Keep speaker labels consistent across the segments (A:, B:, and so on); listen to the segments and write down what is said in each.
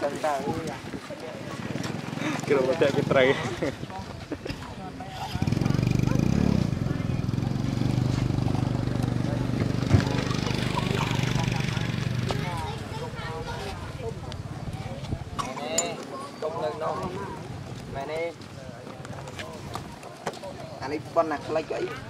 A: គ្រូតែគេត្រូវ
B: Mẹ nè, công lên đâu. Mẹ nè. Anh ấy con nạc lấy cái
A: រកអី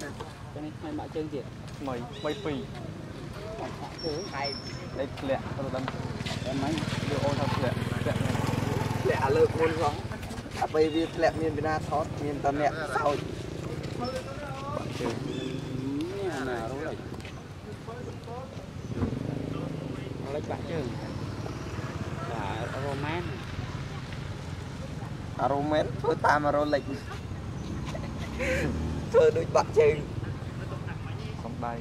B: Nó
A: đâu.
B: Cho nên mày bạ chân kìa.
A: Mày, mày pì.
B: Hay.
A: Đây lẹ, tao đâm.
B: Em mấy.
A: Đưa ôn thật lẹ. Lẹ.
B: Lẹ lợn con giống. À bây vì lẹ miền Việt Nam thoát miền ta mẹ sao. Nè, đúng rồi. Nó lấy bạn chứ. Là romance. À romance ធ្វើតាមរលិច ធ្វើដូចបាក់ជើង
A: Xong đây.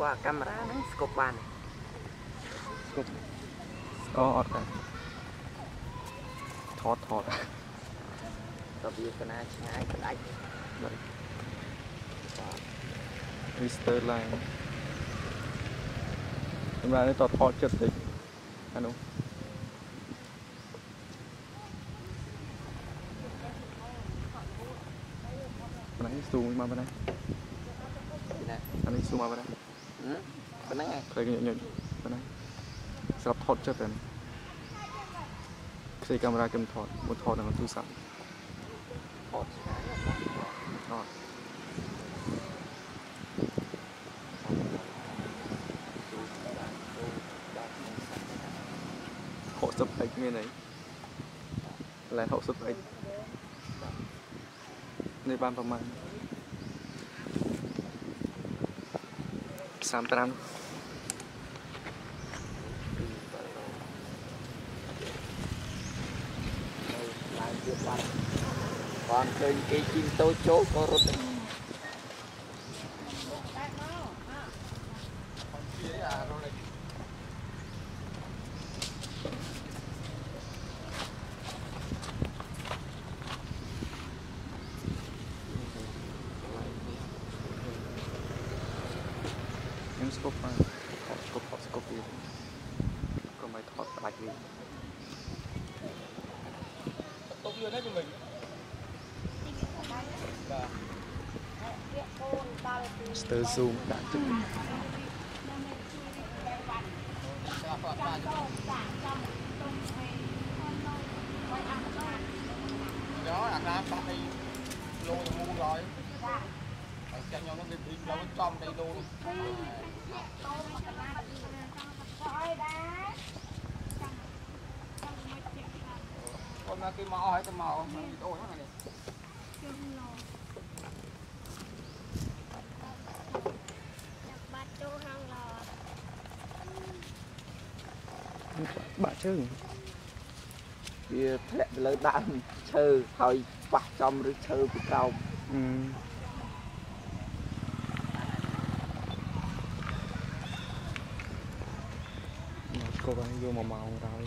B: គាត់កាមេរ៉ាហ្នឹងស្គប់បាន
A: ស្គប់អូអត់ដែរថតថត
B: ក៏វាកណាឆ្ងាយផ្ដាច់
A: Mr. Line សម្រាប់នេះតថតចិត្តតិចអានោះប៉ុណ្ណឹងស៊ូមមកប៉ុណ្ណឹង
B: ណា
A: អានេះស៊ូមមកប៉ុណ្ណឹង
B: ប៉ុណ្ណឹងឯង
A: ឃើញញញប៉ុណ្ណឹងស្រាប់ថតចិត្តតែខ្ចីកាមេរ៉ាគេមិនថតមកថតនឹងទូរស័ព្ទ
B: ថតឆ្ងាយ
A: អត់ 60x មានអីឡែន 60x នេះបានប្រមាណ35
B: ឡើងទៀតបានបងឃើញ
A: Southampton còn trên cái chim tối chốt có rút tơ zoom. Đã tự
C: đó là nam ta đi lô mua rồi cho nhau nó đi đi đâu trong đây luôn con cái mỏ hay cái mỏ mà đôi nó này
A: បាក់ជើង
B: វាធ្លាក់ទៅលើដើមឈើហើយប៉ះចំឬឈើពីក្រោម
A: អឺមកស្គប់ហើយយកមកម៉ោងក្រោ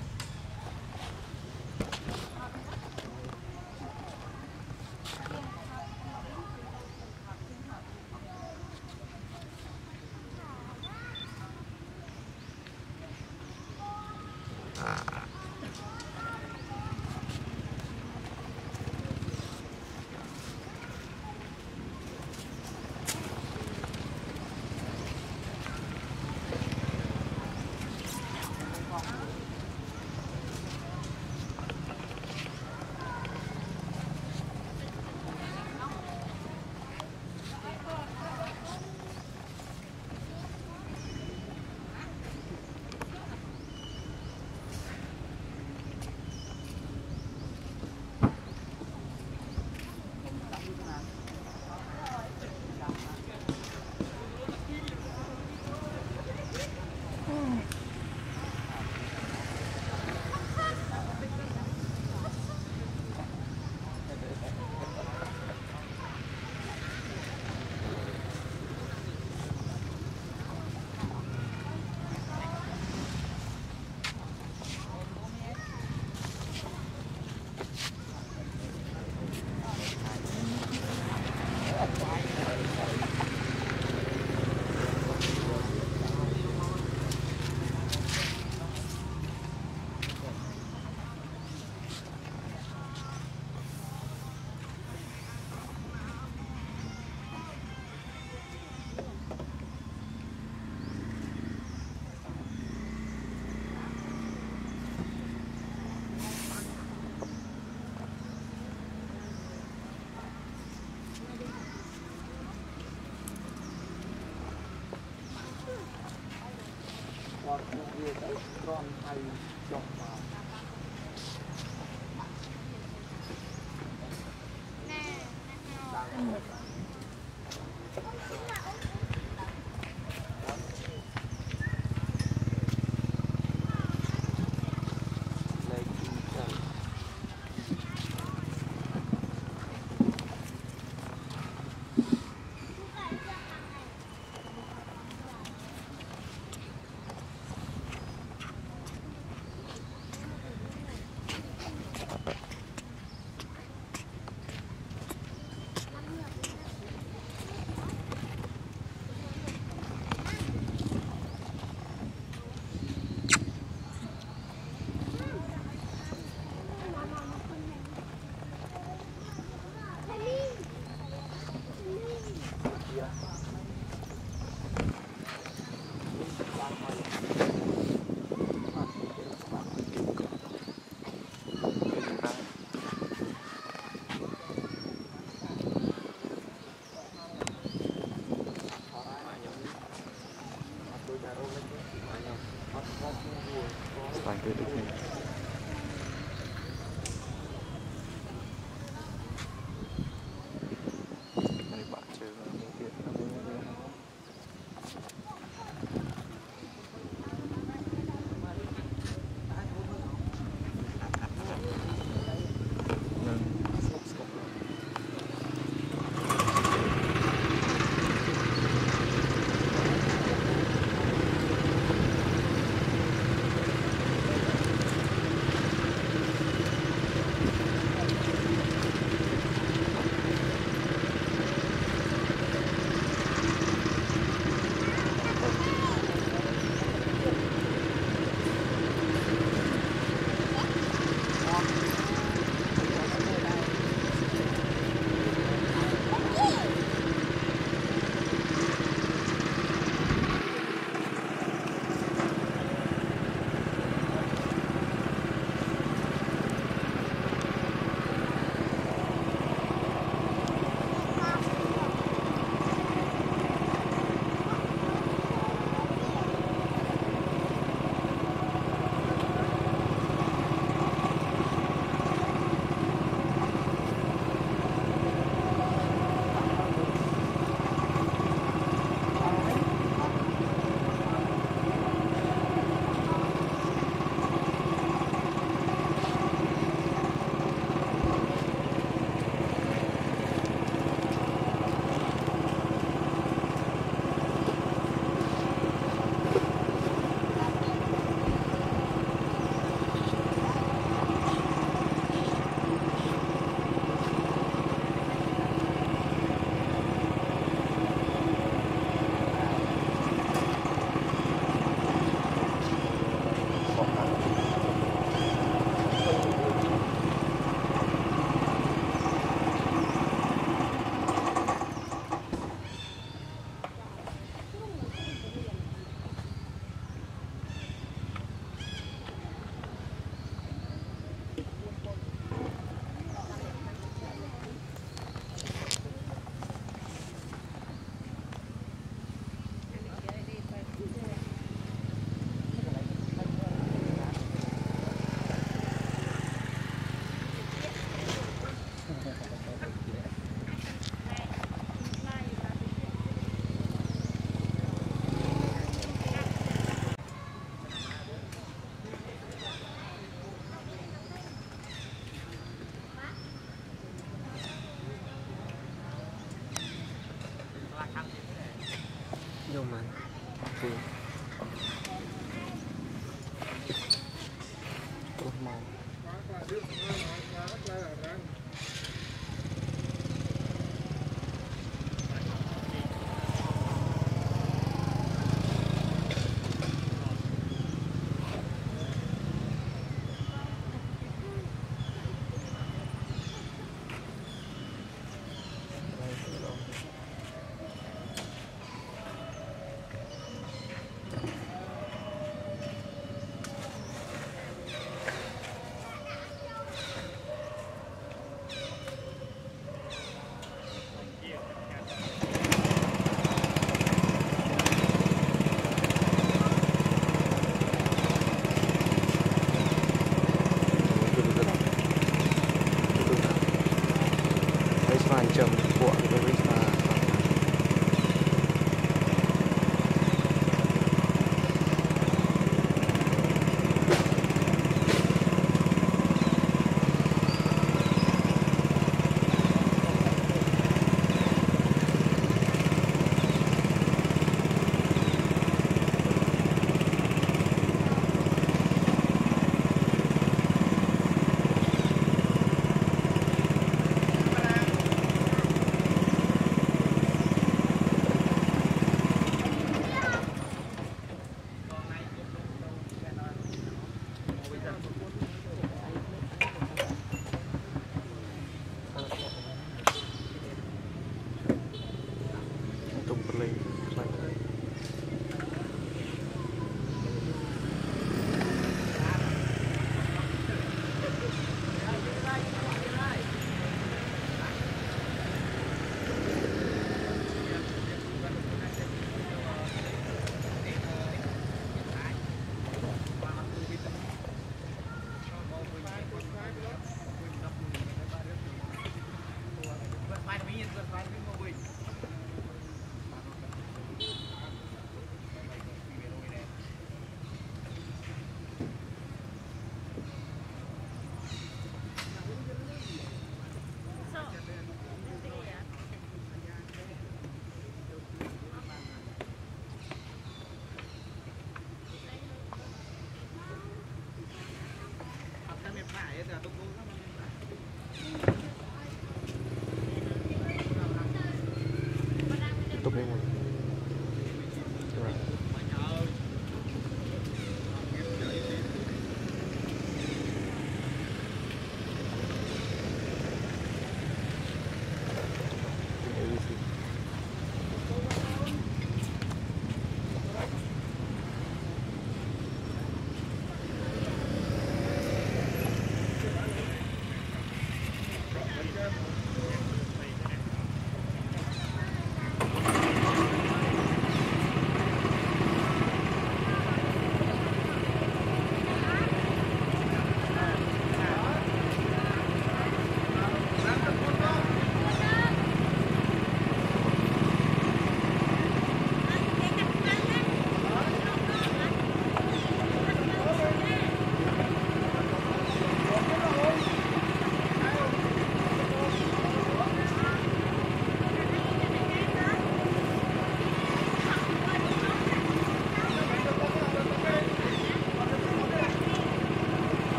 A: tục đi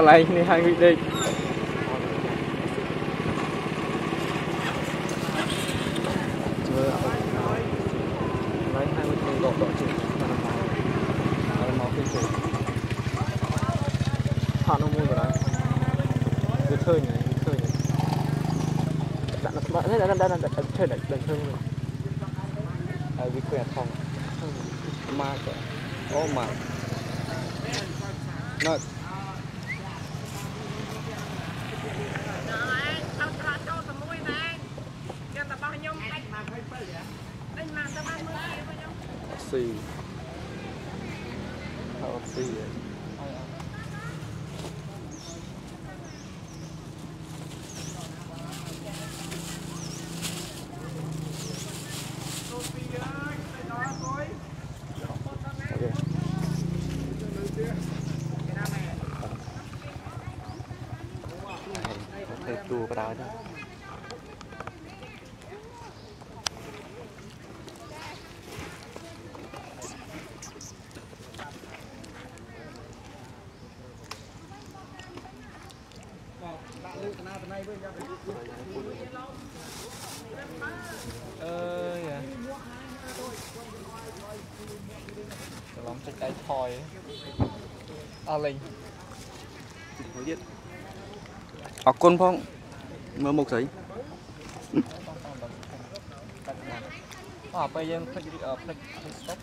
A: បល័យនេះហើយវិដេកជួយអត់បល័យហើយវិដេកដកដកជិះបានមកហើយមកពីជិះថតនោះមួយបណ្ដោយវាឃើញហើយវាឃើញដាក់នៅស្មាត់នេះដាក់ដាក់ដាក់ឃើញដាក់ឃើញហើយវាឃើញអាថងមកអូមក nó Thầy chùa bà đào đó អើយច្រឡំចិត្តដៃថយអស់លេងមួយទៀត
B: អរគុណផង មើលមុខស្រី
A: អើពេលយើងភ្លេចភ្លេចភ្លេច stop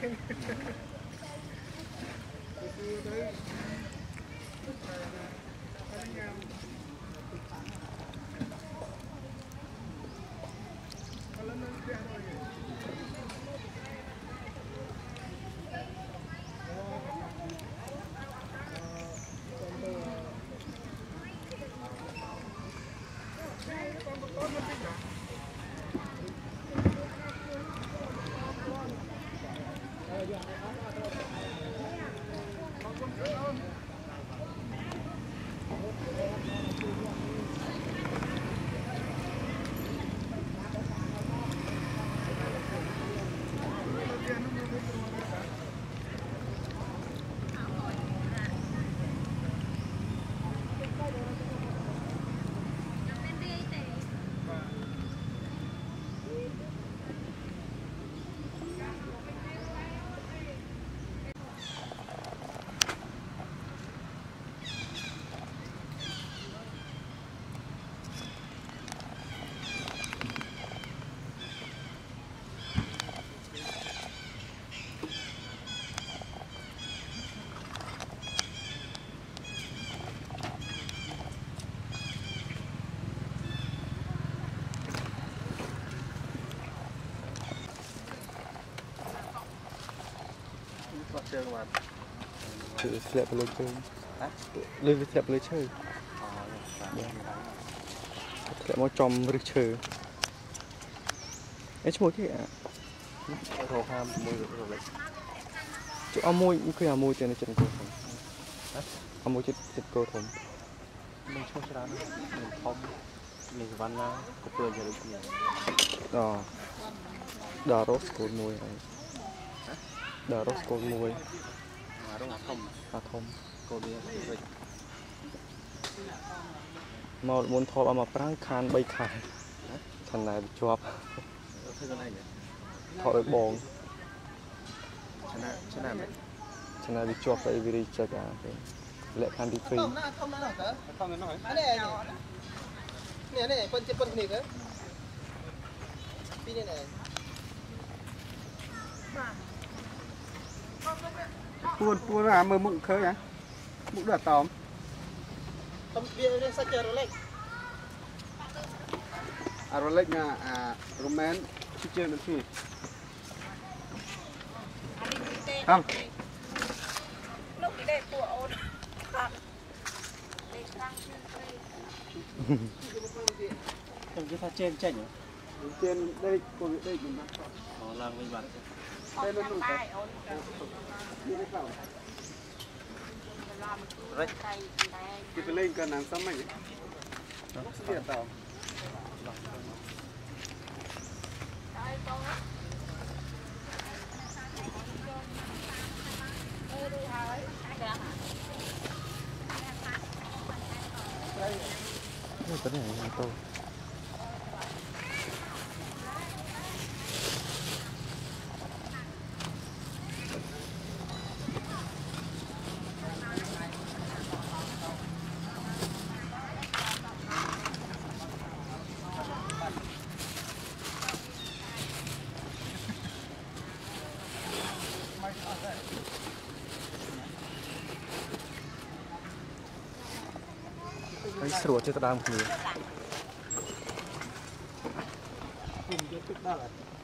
C: Thank you. ជើងបាទ
A: គឺធ្លាក់ទៅលើជើងលើវាធ្លាក់ទៅលើឈើ
C: អូបាទ
A: ធ្លាក់មកចំឫសឈើអេឈ្មោះគេអា
C: រកហាមមួយរកលេខ
A: ជអមួយគឺអាមួយទៅនៅចិត្តគោធំអាមួយចិត្តចិត្តគោធំ
C: មានឈ្មោះច្រើនមានធំមានសវណ្ណាក៏ពើជាដូចគ្នា
A: ដល់ដល់រ៉ូស្គូលមួយហើយ ដល់រ៉ូស្គូលមួយ
C: អារងអាធំ
A: អាធំ
C: កូនវាវិញ
A: មកមុនថតអស់មកប្រាំងខាន3ខានខានណែវាជាប់
C: ធ្វើខ្លួនឯង
A: ថតឲ្យបង
C: ឆ្នះឆ្នះមិន
A: ខានណែវាជាប់ទៅវារីចេកអាគេលក្ខខណ្ឌទី2
C: ធំណាធំណាស់តើធំណាស់អានេះនេះនេះប៉ុនជាប៉ុនគ្នាទៅពីនេះនេះ
D: ពួនពួនអាមើលមុខឃើញហ៎មុខដូចតោម
C: ធំវានេះសាច់រលេខ
D: អារលេចណាអារ៉ូមែនជិះជើងដូចនេះ
E: ហំលោកពីដេកពួកអូនអត់ដេកខាងជើងព្រៃ
C: ខ្ញុំគេថាចេញចេញ
D: ជើងដេកពួកវាដេកមិនបាន
C: អូឡើងវិញបាត់
E: Right. Kita lain kan nang sama ni. Kok
D: sedia tahu?
E: Ini tadi yang itu. រ
D: គេទៅលេងកណ្ដាលសមហ្នឹងស្ទៀតតោម
E: ហើយបងអឺរួចហើយចាំ
A: នេះទៅនេះម៉ូតូហើយស្រួលចេះទៅដើមគ្នា
D: គុំយកទឹកដល់
A: ស៊ី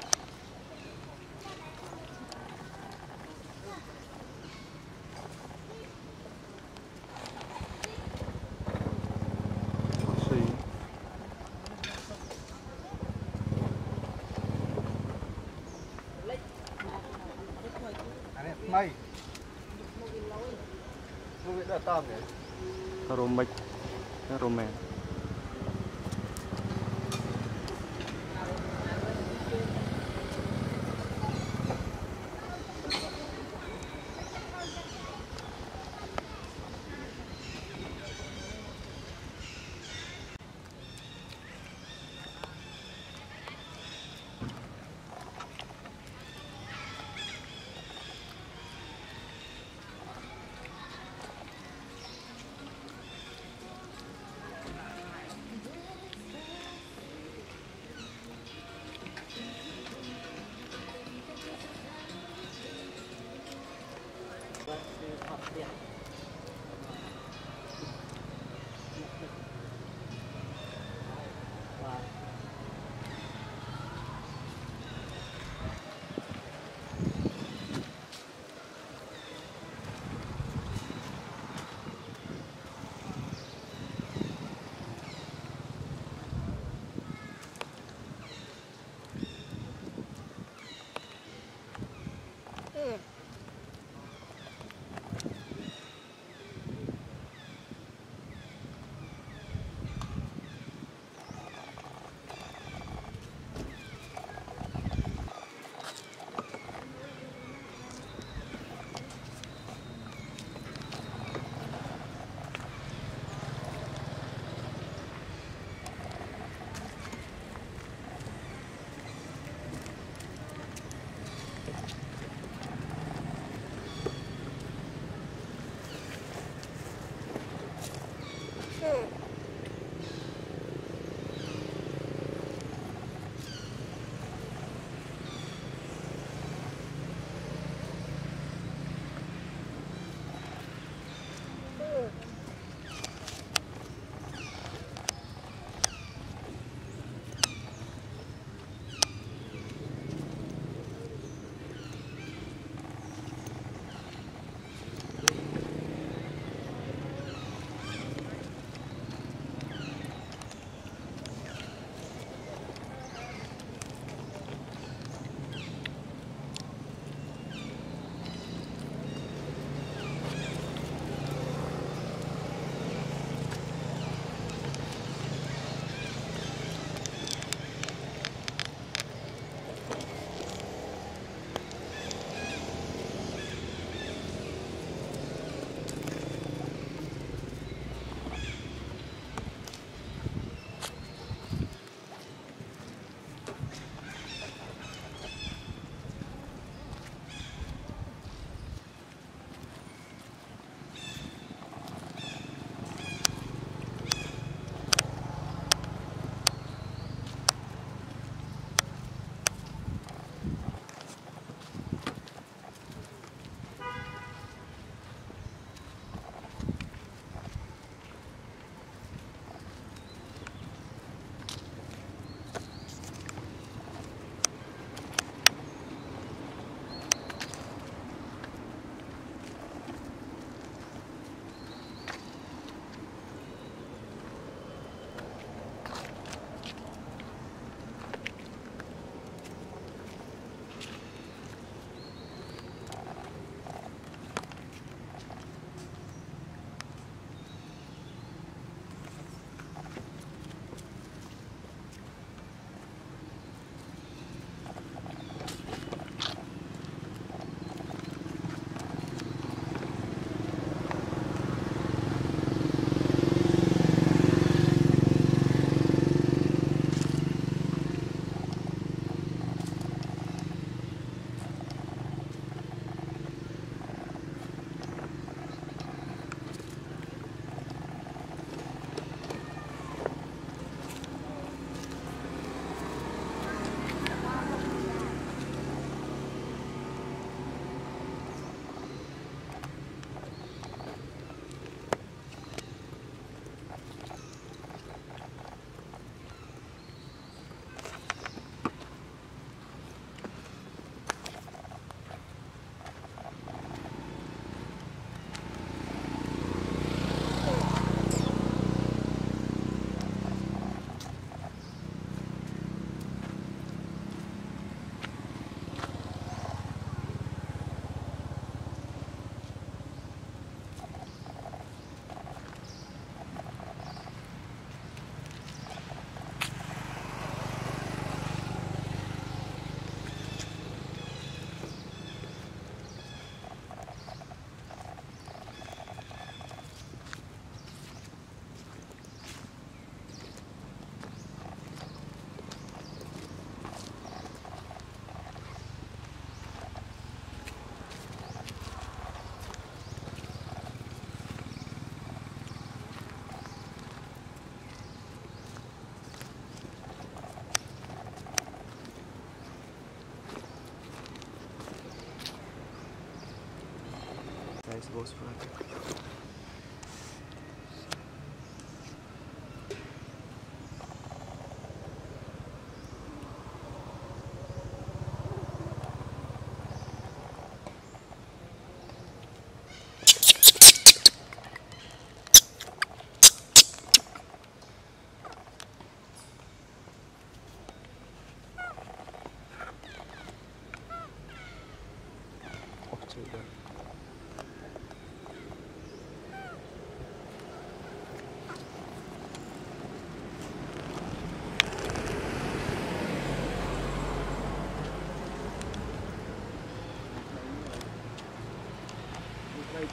A: Ghost Project.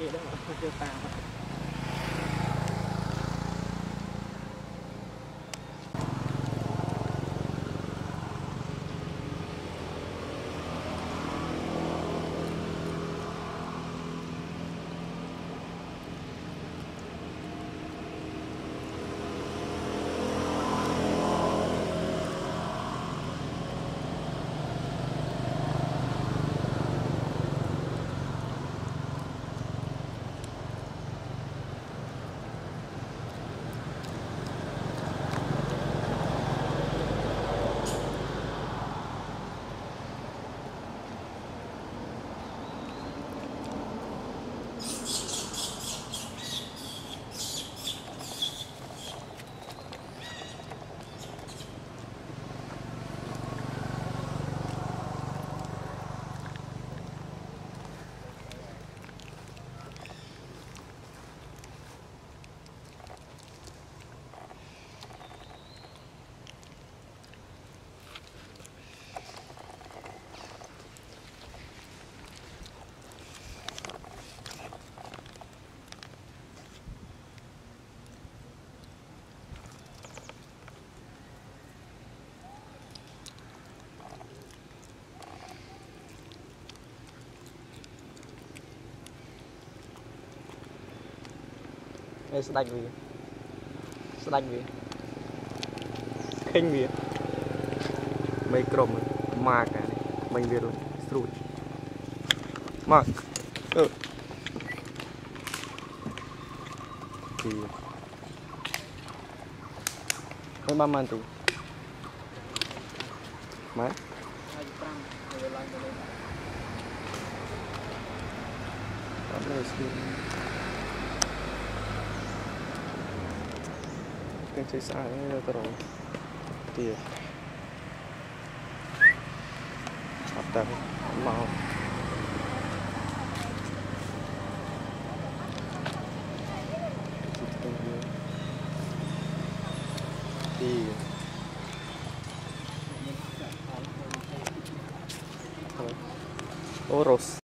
A: 别的
B: 我不 cái. គេដឹងអត់ទៅតាម
A: ឯស្ដាច់វាស្ដាច់វាឃើញវាmấyក្រុមម៉ាកអានេះមិញវារួចស្រួចម៉ាកអឺទីមិនបានបានទីម៉ែ
B: 25ទៅឡើងទៅលើ
A: អត់លើស្គី គេចេះស្អាតទៅទៅទៀតអត់តែមកទីអូរ៉ូស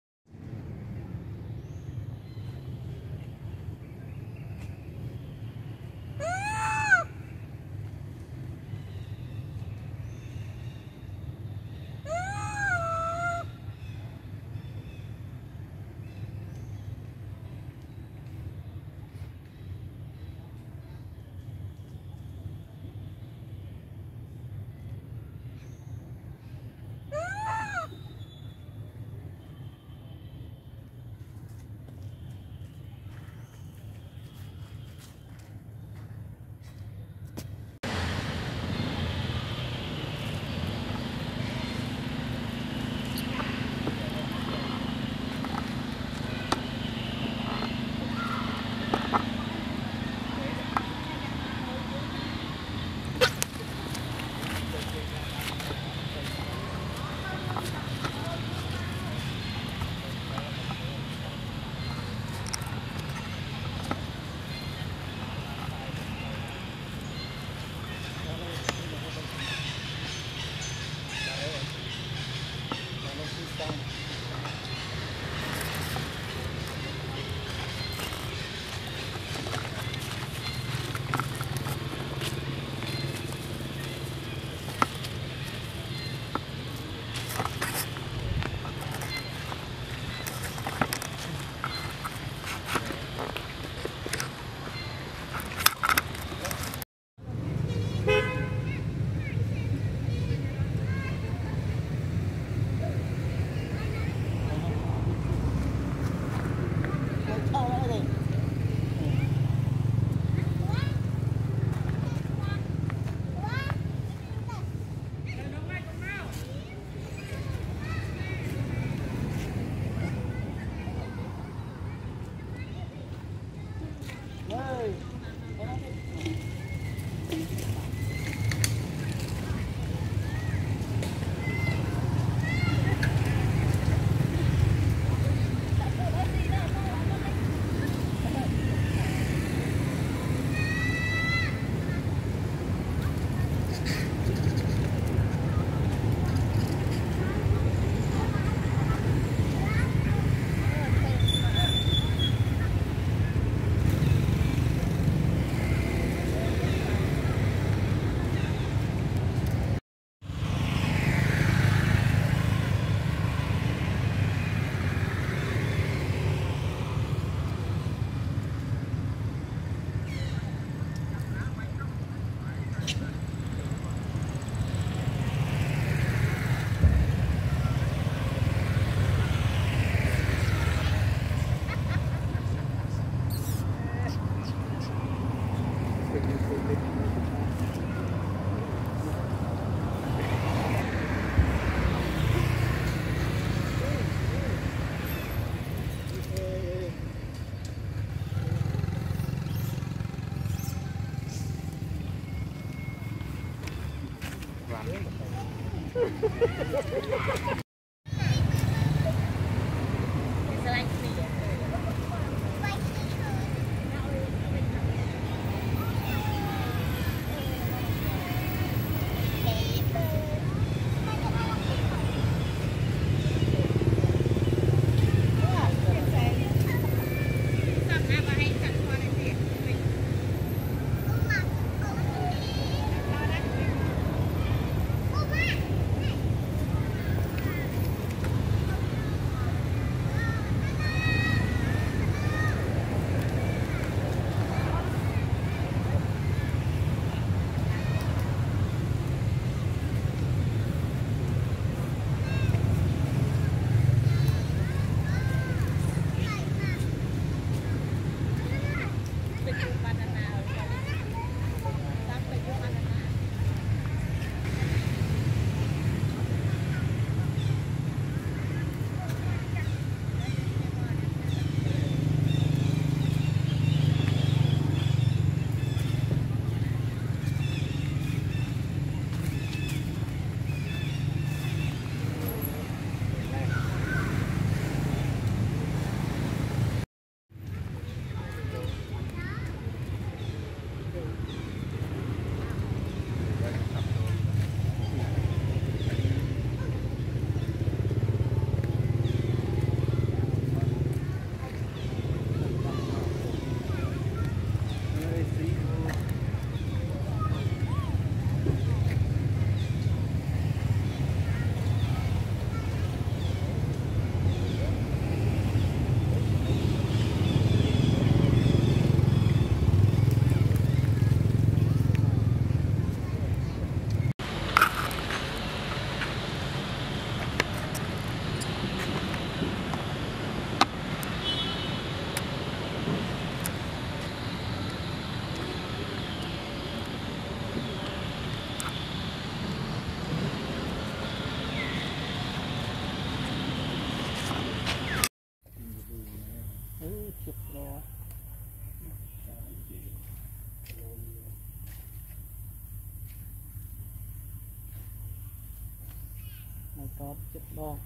C: មកតបជិបដល់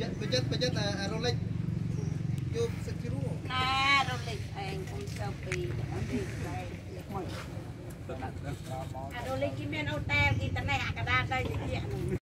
C: បចិត្តបចិត្តអារ៉ូលិចយកសិចជ្រួ
E: ណែរំលេចឯងខ្ញុំទៅពីអត់ទីដែរមួយអារំលេចគេមានអូតែលគេតនេះអាកដាទៅជានឹង